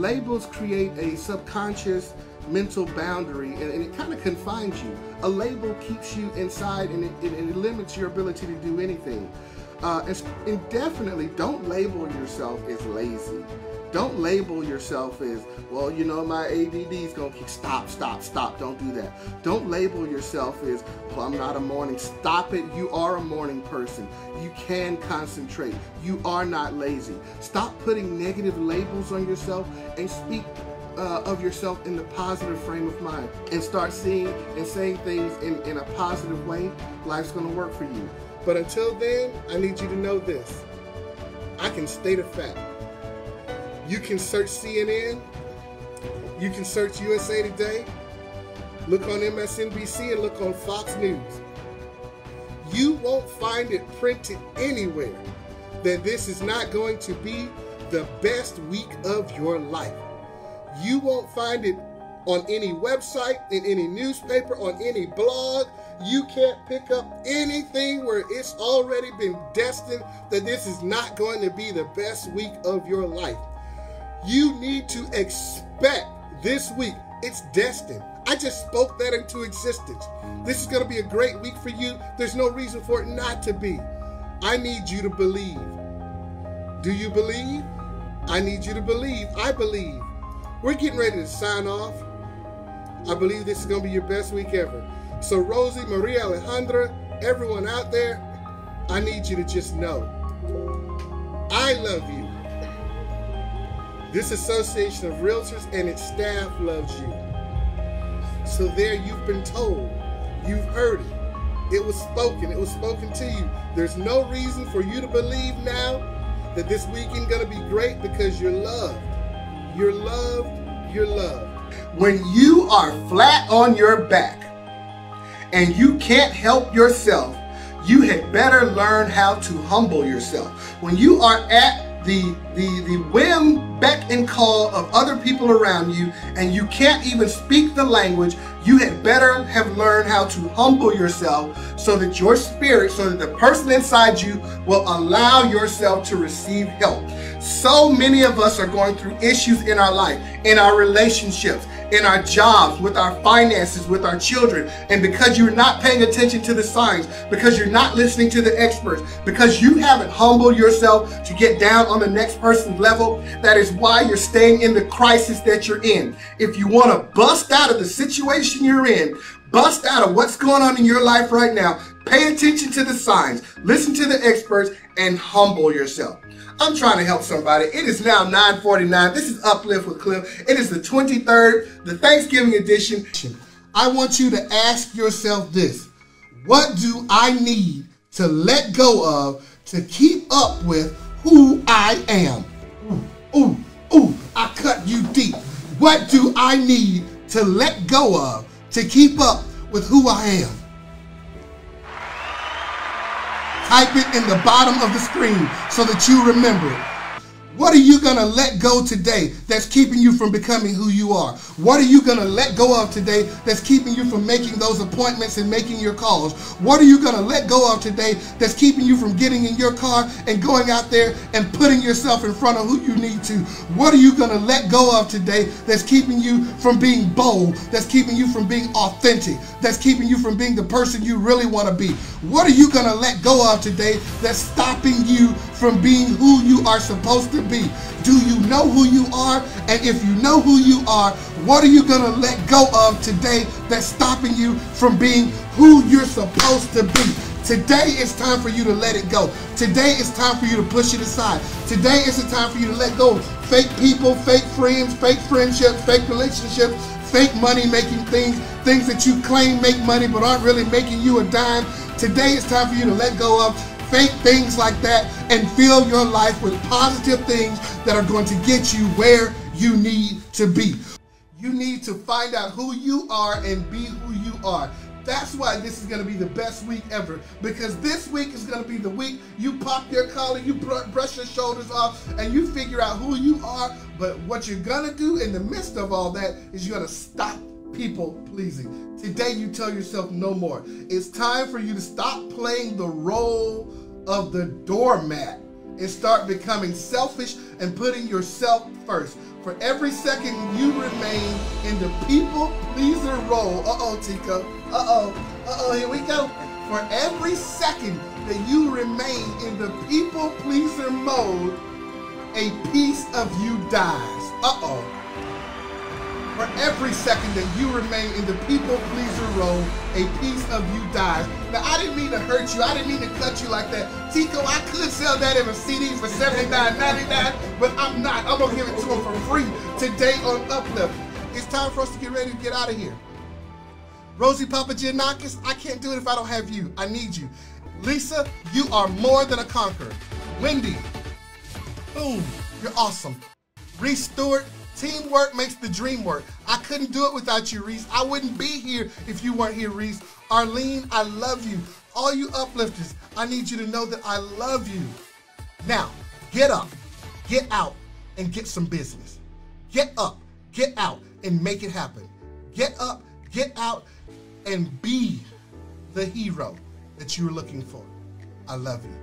labels create a subconscious mental boundary and, and it kind of confines you. A label keeps you inside and it, it, it limits your ability to do anything. Uh, and, and definitely don't label yourself as lazy. Don't label yourself as, well, you know, my ADD is going to stop, stop, stop. Don't do that. Don't label yourself as, well, I'm not a morning. Stop it. You are a morning person. You can concentrate. You are not lazy. Stop putting negative labels on yourself and speak uh, of yourself in the positive frame of mind and start seeing and saying things in, in a positive way, life's going to work for you. But until then, I need you to know this. I can state a fact. You can search CNN, you can search USA Today, look on MSNBC, and look on Fox News. You won't find it printed anywhere that this is not going to be the best week of your life. You won't find it on any website, in any newspaper, on any blog. You can't pick up anything where it's already been destined that this is not going to be the best week of your life. You need to expect this week. It's destined. I just spoke that into existence. This is going to be a great week for you. There's no reason for it not to be. I need you to believe. Do you believe? I need you to believe. I believe. We're getting ready to sign off. I believe this is going to be your best week ever. So, Rosie, Maria Alejandra, everyone out there, I need you to just know I love you. This association of realtors and its staff loves you. So, there you've been told, you've heard it. It was spoken, it was spoken to you. There's no reason for you to believe now that this weekend going to be great because you're loved. You're loved. You're loved. When you are flat on your back and you can't help yourself, you had better learn how to humble yourself. When you are at the, the, the whim, beck, and call of other people around you and you can't even speak the language, you had better have learned how to humble yourself so that your spirit, so that the person inside you will allow yourself to receive help. So many of us are going through issues in our life, in our relationships, in our jobs, with our finances, with our children. And because you're not paying attention to the signs, because you're not listening to the experts, because you haven't humbled yourself to get down on the next person's level, that is why you're staying in the crisis that you're in. If you want to bust out of the situation you're in, bust out of what's going on in your life right now, pay attention to the signs, listen to the experts, and humble yourself. I'm trying to help somebody. It is now 9:49. This is Uplift with Cliff. It is the 23rd, the Thanksgiving edition. I want you to ask yourself this. What do I need to let go of to keep up with who I am? Ooh, ooh, ooh, I cut you deep. What do I need to let go of to keep up with who I am? Type it in the bottom of the screen so that you remember it. What are you going to let go today that's keeping you from becoming who you are? What are you going to let go of today that's keeping you from making those appointments and making your calls? What are you going to let go of today that's keeping you from getting in your car and going out there and putting yourself in front of who you need to? What are you going to let go of today that's keeping you from being bold, that's keeping you from being authentic, that's keeping you from being the person you really want to be? What are you going to let go of today that's stopping you from being who you are supposed to be? Do you know who you are? And if you know who you are, what are you going to let go of today that's stopping you from being who you're supposed to be? Today it's time for you to let it go. Today it's time for you to push it aside. Today is the time for you to let go of fake people, fake friends, fake friendships, fake relationships, fake money making things, things that you claim make money but aren't really making you a dime. Today it's time for you to let go of fake things like that and fill your life with positive things that are going to get you where you need to be. You need to find out who you are and be who you are. That's why this is going to be the best week ever because this week is going to be the week you pop your collar, you brush your shoulders off, and you figure out who you are. But what you're going to do in the midst of all that is you're going to stop people pleasing. Today you tell yourself no more. It's time for you to stop playing the role of the doormat and start becoming selfish and putting yourself first. For every second you remain in the people pleaser role, uh oh, Tico, uh oh, uh oh, here we go. For every second that you remain in the people pleaser mode, a piece of you dies. Uh oh for every second that you remain in the people pleaser role, a piece of you dies. Now, I didn't mean to hurt you. I didn't mean to cut you like that. Tico, I could sell that in a CD for $79.99, but I'm not. I'm going to give it to him for free today on Uplift. It's time for us to get ready to get out of here. Rosie Papagiannakis, I can't do it if I don't have you. I need you. Lisa, you are more than a conqueror. Wendy, boom, you're awesome. Reese Stewart, Teamwork makes the dream work. I couldn't do it without you, Reese. I wouldn't be here if you weren't here, Reese. Arlene, I love you. All you uplifters, I need you to know that I love you. Now, get up, get out, and get some business. Get up, get out, and make it happen. Get up, get out, and be the hero that you're looking for. I love you.